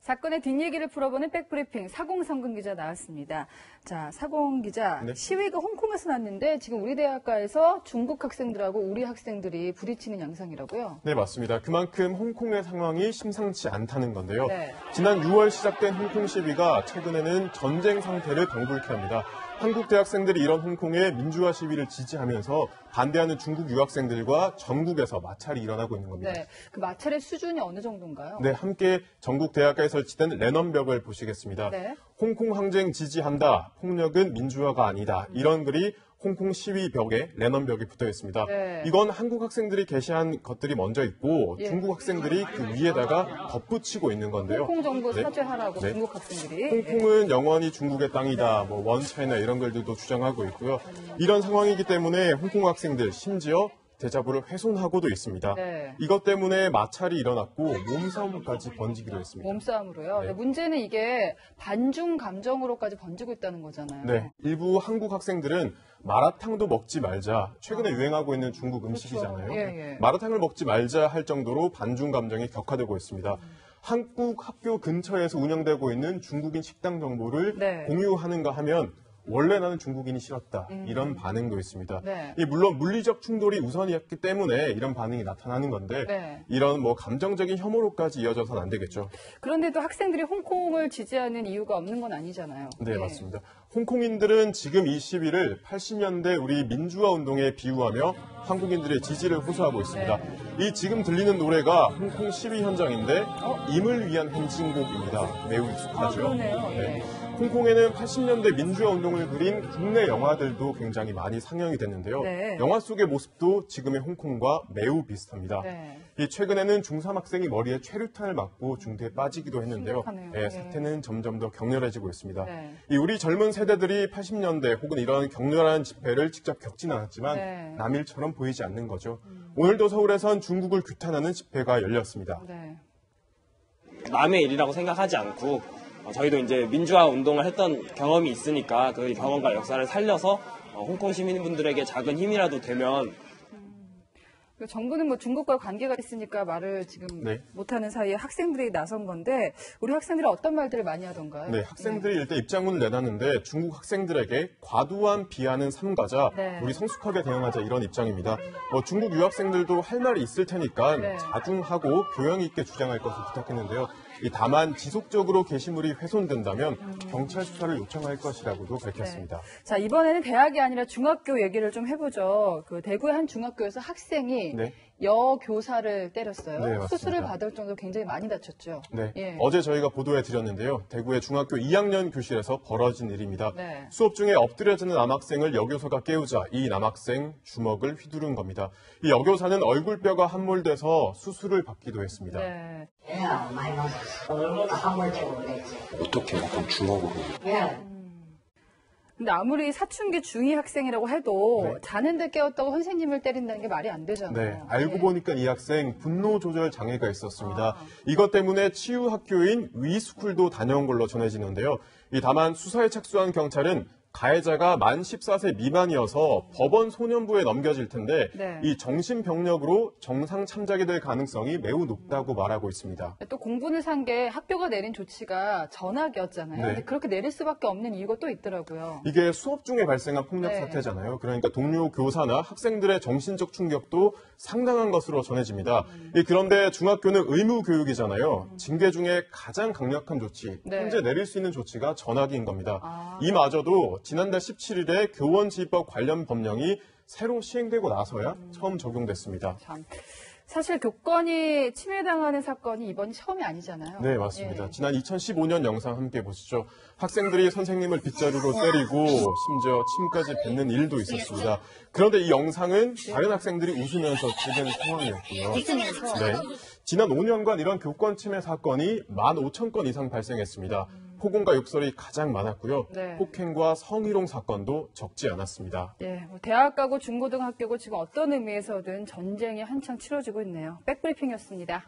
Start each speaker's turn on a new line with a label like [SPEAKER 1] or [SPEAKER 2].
[SPEAKER 1] 사건의 뒷얘기를 풀어보는 백브리핑 사공성근 기자 나왔습니다. 자, 사공 기자,
[SPEAKER 2] 네.
[SPEAKER 1] 시위가 홍콩에서 났는데 지금 우리 대학가에서 중국 학생들하고 우리 학생들이 부딪히는 양상이라고요?
[SPEAKER 2] 네, 맞습니다. 그만큼 홍콩의 상황이 심상치 않다는 건데요.
[SPEAKER 1] 네.
[SPEAKER 2] 지난 6월 시작된 홍콩 시위가 최근에는 전쟁 상태를 방불케 합니다. 한국 대학생들이 이런 홍콩의 민주화 시위를 지지하면서 반대하는 중국 유학생들과 전국에서 마찰이 일어나고 있는 겁니다.
[SPEAKER 1] 네. 그 마찰의 수준이 어느 정도인가요?
[SPEAKER 2] 네, 함께 전국 대학가에 설치된 레넌벽을 보시겠습니다.
[SPEAKER 1] 네.
[SPEAKER 2] 홍콩 항쟁 지지한다. 폭력은 민주화가 아니다. 이런 글이 홍콩 시위 벽에 레넌벽에 붙어 있습니다.
[SPEAKER 1] 네.
[SPEAKER 2] 이건 한국 학생들이 게시한 것들이 먼저 있고
[SPEAKER 1] 예.
[SPEAKER 2] 중국 학생들이 그 위에다가 덧붙이고 있는 건데요.
[SPEAKER 1] 홍콩 정부
[SPEAKER 2] 네.
[SPEAKER 1] 사죄하라고
[SPEAKER 2] 네.
[SPEAKER 1] 중국 학생들이.
[SPEAKER 2] 홍콩은 영원히 중국의 땅이다, 뭐 원차이나 이런 글들도 주장하고 있고요. 이런 상황이기 때문에 홍콩 학생들 심지어 대자보를 훼손하고도 있습니다.
[SPEAKER 1] 네.
[SPEAKER 2] 이것 때문에 마찰이 일어났고 몸싸움까지 번지기도 했습니다.
[SPEAKER 1] 몸싸움으로요.
[SPEAKER 2] 네.
[SPEAKER 1] 근데 문제는 이게 반중 감정으로까지 번지고 있다는 거잖아요.
[SPEAKER 2] 네, 일부 한국 학생들은 마라탕도 먹지 말자. 최근에 유행하고 있는 중국 음식이잖아요.
[SPEAKER 1] 예, 예.
[SPEAKER 2] 마라탕을 먹지 말자 할 정도로 반중 감정이 격화되고 있습니다. 한국 학교 근처에서 운영되고 있는 중국인 식당 정보를
[SPEAKER 1] 네.
[SPEAKER 2] 공유하는가 하면 원래 나는 중국인이 싫었다. 이런 반응도 있습니다.
[SPEAKER 1] 음. 네.
[SPEAKER 2] 이 물론 물리적 충돌이 우선이었기 때문에 이런 반응이 나타나는 건데
[SPEAKER 1] 네.
[SPEAKER 2] 이런 뭐 감정적인 혐오로까지 이어져서는 안 되겠죠.
[SPEAKER 1] 그런데도 학생들이 홍콩을 지지하는 이유가 없는 건 아니잖아요.
[SPEAKER 2] 네,
[SPEAKER 1] 예.
[SPEAKER 2] 맞습니다. 홍콩인들은 지금 이 시위를 80년대 우리 민주화 운동에 비유하며 한국인들의 지지를 호소하고 있습니다. 이 지금 들리는 노래가 홍콩 시위 현장인데 임을 위한 행진곡입니다. 매우
[SPEAKER 1] 아,
[SPEAKER 2] 익숙하죠.
[SPEAKER 1] 그러네요.
[SPEAKER 2] 네.
[SPEAKER 1] 예.
[SPEAKER 2] 홍콩에는 80년대 민주화 운동을 그린 국내 영화들도 굉장히 많이 상영이 됐는데요.
[SPEAKER 1] 네.
[SPEAKER 2] 영화 속의 모습도 지금의 홍콩과 매우 비슷합니다.
[SPEAKER 1] 네.
[SPEAKER 2] 이 최근에는 중3 학생이 머리에 최루탄을 맞고 중대에 빠지기도 했는데요. 예. 사태는 점점 더 격렬해지고 있습니다.
[SPEAKER 1] 네.
[SPEAKER 2] 이 우리 젊은 세대들이 80년대 혹은 이런 격렬한 집회를 직접 겪진 않았지만
[SPEAKER 1] 네. 음.
[SPEAKER 2] 남일처럼 보이지 않는 거죠. 오늘도 서울에선 중국을 규탄하는 집회가 열렸습니다.
[SPEAKER 1] 네.
[SPEAKER 3] 남의 일이라고 생각하지 않고 어, 저희도 이제 민주화 운동을 했던 경험이 있으니까 그 경험과 역사를 살려서 어, 홍콩 시민분들에게 작은 힘이라도 되면
[SPEAKER 1] 그 정부는 뭐 중국과 관계가 있으니까 말을 지금
[SPEAKER 2] 네.
[SPEAKER 1] 못하는 사이에 학생들이 나선 건데 우리 학생들이 어떤 말들을 많이 하던가요?
[SPEAKER 2] 네, 학생들이 일단 입장문을 내놨는데 중국 학생들에게 과도한 비하는 삼가자
[SPEAKER 1] 네.
[SPEAKER 2] 우리 성숙하게 대응하자 이런 입장입니다. 뭐 중국 유학생들도 할 말이 있을 테니까
[SPEAKER 1] 네.
[SPEAKER 2] 자중하고 교양 있게 주장할 것을 부탁했는데요. 이 다만 지속적으로 게시물이 훼손된다면
[SPEAKER 1] 음.
[SPEAKER 2] 경찰 수사를 요청할 것이라고도 밝혔습니다.
[SPEAKER 1] 자, 이번에는 대학이 아니라 중학교 얘기를 좀 해보죠. 그 대구의 한 중학교에서 학생이
[SPEAKER 2] 네.
[SPEAKER 1] 여교사를 때렸어요.
[SPEAKER 2] 네.
[SPEAKER 1] 수술을 받을 정도로 굉장히 많이 다쳤죠.
[SPEAKER 2] 네.
[SPEAKER 1] 예.
[SPEAKER 2] 어제 저희가 보도해 드렸는데요. 대구의 중학교 2학년 교실에서 벌어진 일입니다.
[SPEAKER 1] 네.
[SPEAKER 2] 수업 중에 엎드려지는 남학생을 여교사가 깨우자 이 남학생 주먹을 휘두른 겁니다. 이 여교사는 얼굴뼈가 함몰돼서 수술을 받기도 했습니다.
[SPEAKER 1] 네.
[SPEAKER 4] 함몰되고 그랬지.
[SPEAKER 5] 어떻게 약간 주먹으로
[SPEAKER 4] 예.
[SPEAKER 1] 근데 아무리 사춘기 중2 학생이라고 해도
[SPEAKER 2] 네.
[SPEAKER 1] 자는데 깨웠다고 선생님을 때린다는 게 말이 안 되잖아요.
[SPEAKER 2] 네, 알고
[SPEAKER 1] 예.
[SPEAKER 2] 보니까 이 학생 분노 조절 장애가 있었습니다.
[SPEAKER 1] 아.
[SPEAKER 2] 이것 때문에 치유 학교인 위스쿨도 다녀온 걸로 전해지는데요. 이 다만 수사에 착수한 경찰은 가해자가 만 14세 미만이어서 법원 소년부에 넘겨질 텐데
[SPEAKER 1] 네.
[SPEAKER 2] 이 정신병력으로 정상 참작이 될 가능성이 매우 높다고 말하고 있습니다.
[SPEAKER 1] 또 공분을 산 게 학교가 내린 조치가 전학이었잖아요.
[SPEAKER 2] 네.
[SPEAKER 1] 근데 그렇게 내릴 수밖에 없는 이유가 또 있더라고요.
[SPEAKER 2] 이게 수업 중에 발생한 폭력
[SPEAKER 1] 네.
[SPEAKER 2] 사태잖아요. 그러니까 동료 교사나 학생들의 정신적 충격도 상당한 것으로 전해집니다.
[SPEAKER 1] 음.
[SPEAKER 2] 이 그런데 중학교는 의무 교육이잖아요. 징계 중에 가장 강력한 조치,
[SPEAKER 1] 네.
[SPEAKER 2] 현재 내릴 수 있는 조치가 전학인 겁니다.
[SPEAKER 1] 아.
[SPEAKER 2] 이마저도 지난달 17일에 교원 지휘법 관련 법령이 새로 시행되고 나서야
[SPEAKER 1] 음.
[SPEAKER 2] 처음 적용됐습니다.
[SPEAKER 1] 참. 사실 교권이 침해당하는 사건이 이번이 처음이 아니잖아요.
[SPEAKER 2] 네, 맞습니다.
[SPEAKER 1] 예.
[SPEAKER 2] 지난 2015년 영상 함께 보시죠. 학생들이 선생님을 빗자루로 때리고 심지어 침까지 뱉는 일도 있었습니다. 그런데 이 영상은 다른 학생들이 웃으면서 찍은 상황이었고요. 네. 지난 5년간 이런 교권 침해 사건이 15,000건 이상 발생했습니다. 폭언과 욕설이 가장 많았고요.
[SPEAKER 1] 네.
[SPEAKER 2] 폭행과 성희롱 사건도 적지 않았습니다.
[SPEAKER 1] 예, 뭐 대학 가고 중고등학교고 지금 어떤 의미에서든 전쟁이 한창 치러지고 있네요. 백브리핑이었습니다.